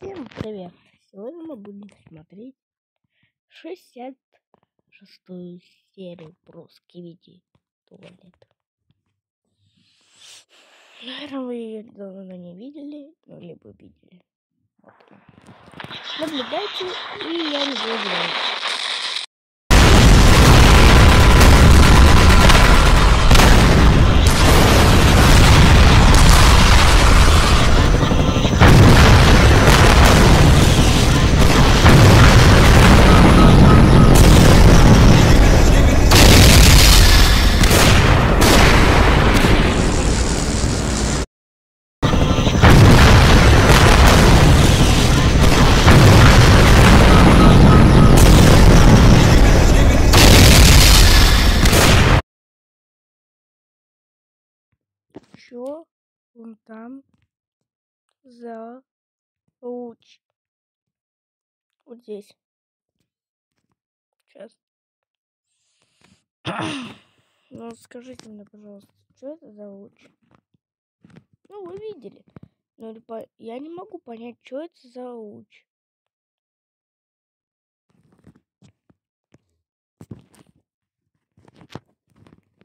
Всем привет! Сегодня мы будем смотреть 66 серию про Скивиди туалет. Наверное, вы ее давно не видели, ну, либо видели. Вот. Наблюдайте, и я не буду Что он там за луч? Вот здесь. Сейчас. ну, скажите мне, пожалуйста, что это за луч? Ну, вы видели. Но я не могу понять, что это за луч.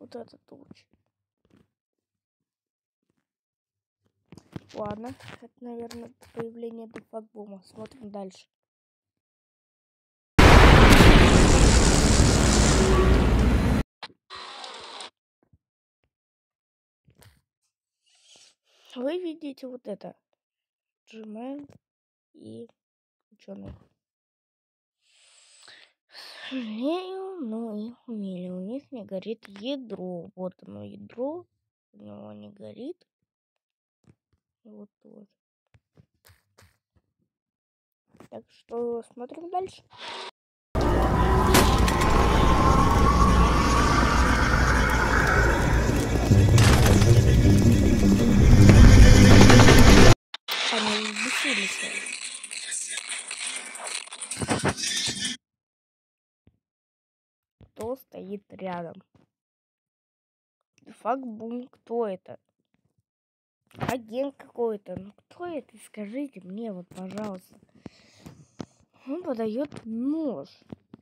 Вот этот луч. Ладно, это, наверное, появление дефакбума. Смотрим дальше. Вы видите вот это. Gmail и ученый. Сожалею, но их умели. У них не горит ядро. Вот оно ядро. У него не горит. Вот тоже. Так что смотрим дальше. Кто стоит рядом? Факт бум, кто это? Агент какой-то. Ну кто это? Скажите мне, вот, пожалуйста. Он подает нож,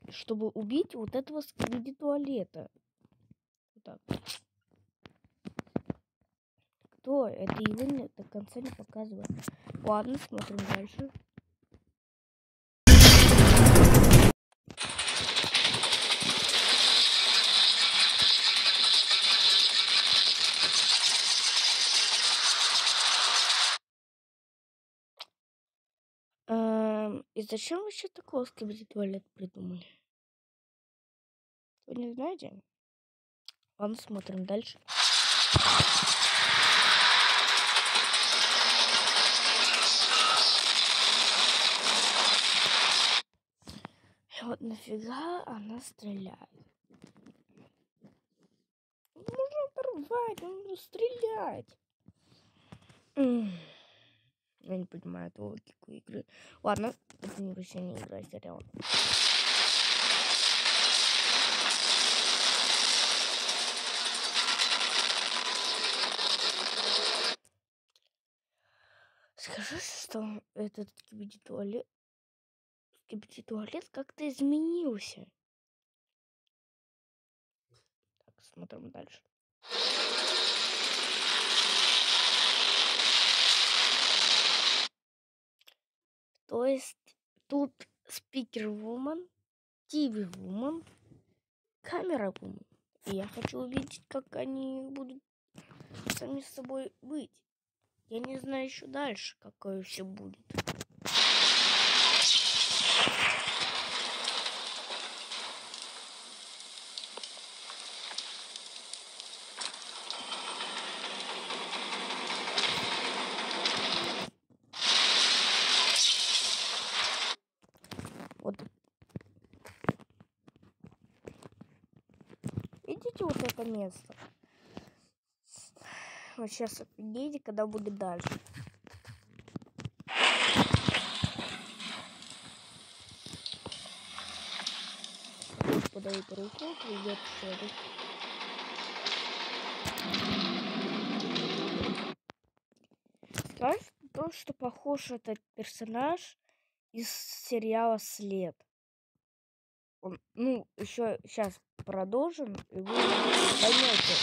чтобы убить вот этого сквиди туалета. Вот так. Кто? Это его не, до конца не показывает. Ладно, смотрим дальше. И зачем вообще такого скибиди туалет придумали? Вы не знаете? Ладно, смотрим дальше. И вот нафига она стреляет? Можно оторвать, нужно стрелять. Я не понимаю эту логику игры. Ладно, не вообще не игра, сериал. Скажи, что этот кибити туалет, кибити туалет как-то изменился. Так, смотрим дальше. То есть тут спикер вумен, тиви вумен, камера вумен. Я хочу увидеть, как они будут сами с собой быть. Я не знаю еще дальше, какое все будет. Вот. Видите вот это место? Вот сейчас офигейте, когда будет дальше. Подает руку, идет следует. Скажешь, то, что похож этот персонаж из сериала След. Он, ну, еще сейчас продолжен, и вы поймете.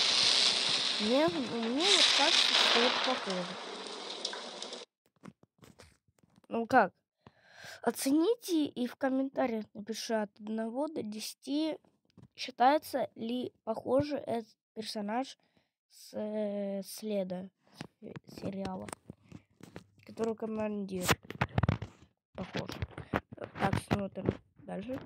Мне, мне вот кажется, что это похоже. Ну как? Оцените и в комментариях напиши от 1 до 10, считается ли похоже этот персонаж с э, следа сериала, который командир. Похож. Так, смотрим дальше.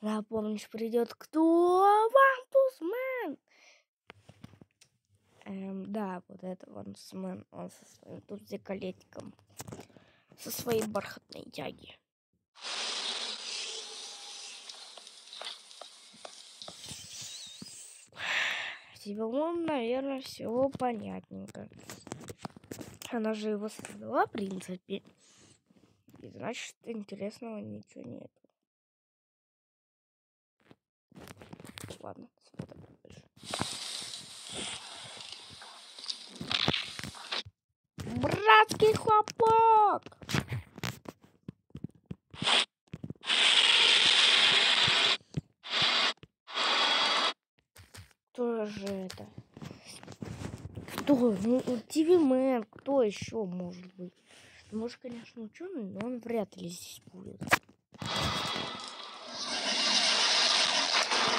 Да, помнишь, придет кто? Вантусмен! Эм, да, вот это Вантусмен. Он со своим тут деколетиком. Со своей бархатной тяги. Сибилон, наверное, все понятненько. Она же его создала, в принципе. И значит, интересного ничего нет. Ладно, смотрим дальше. Братский хлопок! Кто же это? Кто? Ну, TV Man, кто еще может быть? Ну, может, конечно, ученый, но он вряд ли здесь будет.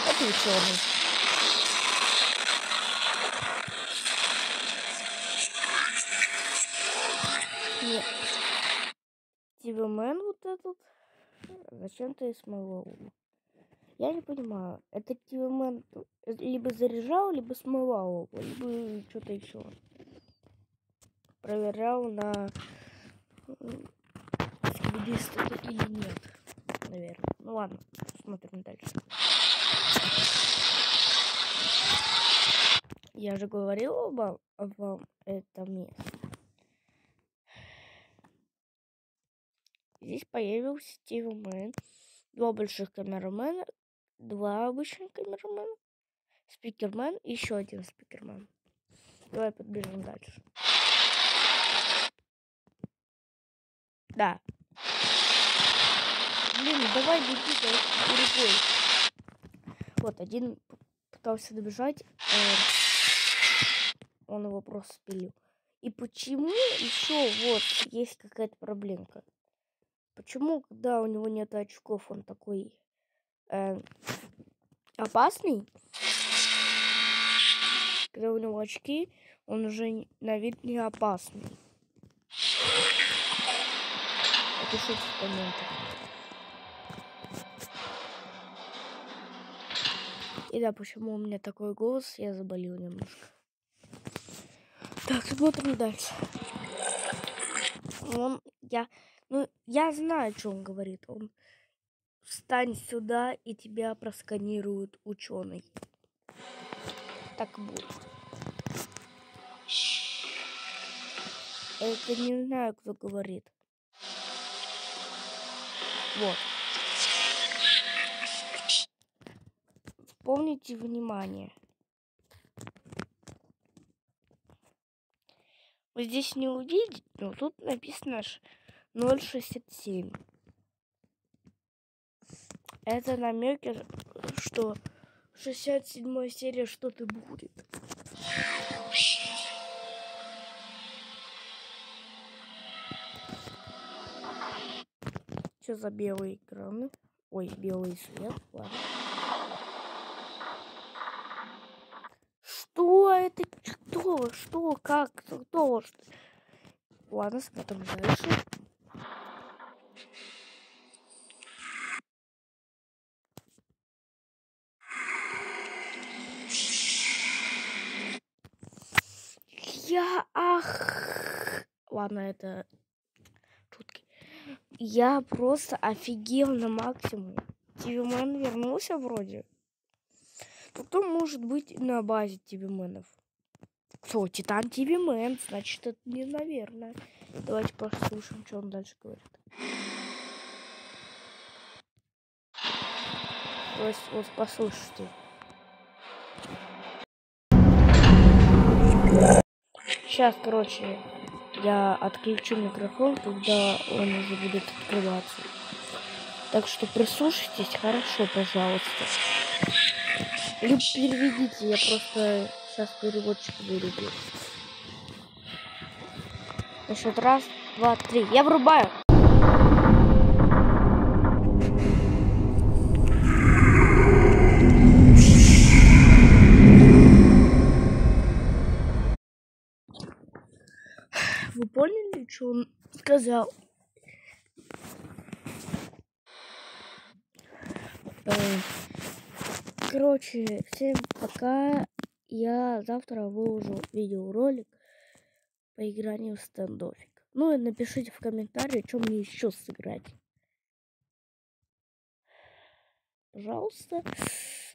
Это ученый. Нет. TV Man вот этот. Зачем ты из моего ума? Я не понимаю, это Тимон либо заряжал, либо смывал его, либо что-то еще. Проверял на скибидиста или нет, наверное. Ну ладно, смотрим дальше. Я же говорил вам, вам это место. Здесь появился Стивен два больших камерамена, два обычных камерамена, спикермен и еще один спикермен. Давай подбежим дальше. Да. Блин, давай беги за рукой. Вот, один пытался добежать, э, он его просто спилил. И почему еще вот есть какая-то проблемка? Почему, когда у него нет очков, он такой э, опасный. Когда у него очки, он уже на вид не опасный. Напишите в комментах. И да, почему у меня такой голос, я заболел немножко. Так, смотрим дальше. Он, я, ну, я знаю, что он говорит. Он встань сюда, и тебя просканирует ученый. Так будет. Это не знаю, кто говорит. Вот. Помните внимание. Вот здесь не увидеть, но тут написано 067. Это намеки, что 67 серия что-то будет. Что за белые экраны? Ой, белый свет. Ладно. Что это? Что? Что? Как? Кто? Ладно, смотрим дальше. Я ах. Ладно, это шутки. Я просто офигел на максимум. Тивимен вернулся вроде. Но кто может быть на базе Тивименов? Кто? Титан Тивимен. Значит, это не наверное. Давайте послушаем, что он дальше говорит. Вот, вот послушайте. Сейчас, короче, я отключу микрофон, когда он уже будет открываться. Так что прислушайтесь хорошо, пожалуйста. Или переведите, я просто сейчас переводчик вырубил. На раз, два, три. Я врубаю. Сказал? Э, короче, всем пока. Я завтра выложу видеоролик по игранию в стендофик. Ну и напишите в комментарии, что мне еще сыграть. Пожалуйста,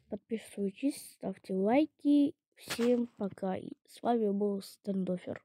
подписывайтесь, ставьте лайки. Всем пока. С вами был Стендофер.